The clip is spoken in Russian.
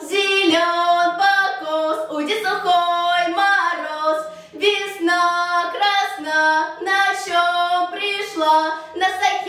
зелен покос, уйдет сухой мороз. Весна красна, на чем пришла, на сайт